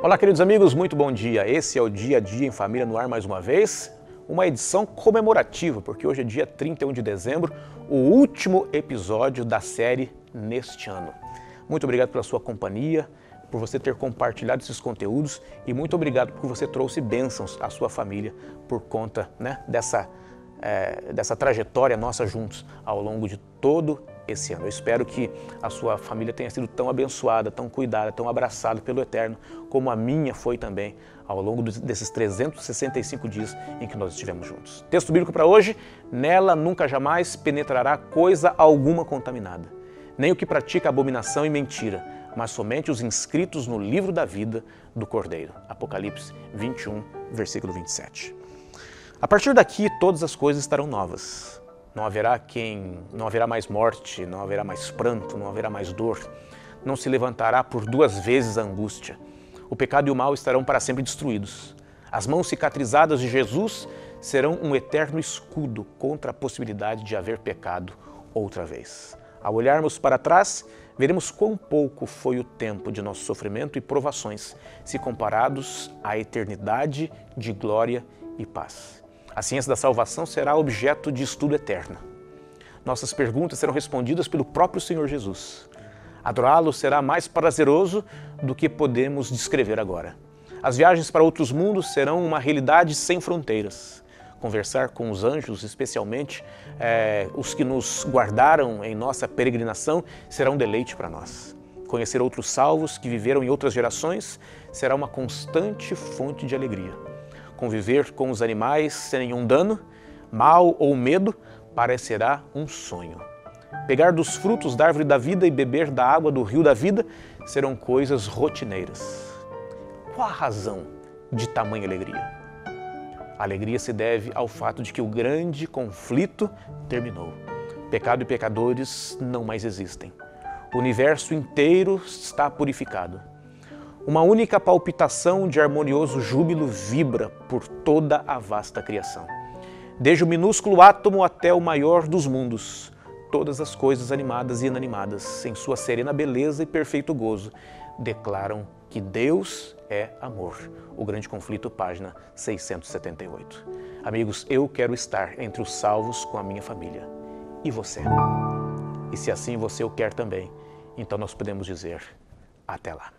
Olá, queridos amigos, muito bom dia. Esse é o Dia a Dia em Família no Ar mais uma vez. Uma edição comemorativa, porque hoje é dia 31 de dezembro, o último episódio da série neste ano. Muito obrigado pela sua companhia, por você ter compartilhado esses conteúdos e muito obrigado por você trouxe bênçãos à sua família por conta né, dessa, é, dessa trajetória nossa juntos ao longo de todo esse ano. Eu espero que a sua família tenha sido tão abençoada, tão cuidada, tão abraçada pelo Eterno, como a minha foi também ao longo desses 365 dias em que nós estivemos juntos. Texto bíblico para hoje: Nela nunca jamais penetrará coisa alguma contaminada, nem o que pratica abominação e mentira, mas somente os inscritos no livro da vida do Cordeiro. Apocalipse 21, versículo 27. A partir daqui, todas as coisas estarão novas não haverá quem, não haverá mais morte, não haverá mais pranto, não haverá mais dor. Não se levantará por duas vezes a angústia. O pecado e o mal estarão para sempre destruídos. As mãos cicatrizadas de Jesus serão um eterno escudo contra a possibilidade de haver pecado outra vez. Ao olharmos para trás, veremos quão pouco foi o tempo de nosso sofrimento e provações, se comparados à eternidade de glória e paz. A ciência da salvação será objeto de estudo eterno. Nossas perguntas serão respondidas pelo próprio Senhor Jesus. Adorá-lo será mais prazeroso do que podemos descrever agora. As viagens para outros mundos serão uma realidade sem fronteiras. Conversar com os anjos, especialmente é, os que nos guardaram em nossa peregrinação, será um deleite para nós. Conhecer outros salvos que viveram em outras gerações será uma constante fonte de alegria. Conviver com os animais sem nenhum dano, mal ou medo parecerá um sonho. Pegar dos frutos da árvore da vida e beber da água do rio da vida serão coisas rotineiras. Qual a razão de tamanha alegria? A alegria se deve ao fato de que o grande conflito terminou. Pecado e pecadores não mais existem. O universo inteiro está purificado. Uma única palpitação de harmonioso júbilo vibra por toda a vasta criação. Desde o minúsculo átomo até o maior dos mundos, todas as coisas animadas e inanimadas, em sua serena beleza e perfeito gozo, declaram que Deus é amor. O Grande Conflito, página 678. Amigos, eu quero estar entre os salvos com a minha família. E você? E se assim você o quer também, então nós podemos dizer: até lá.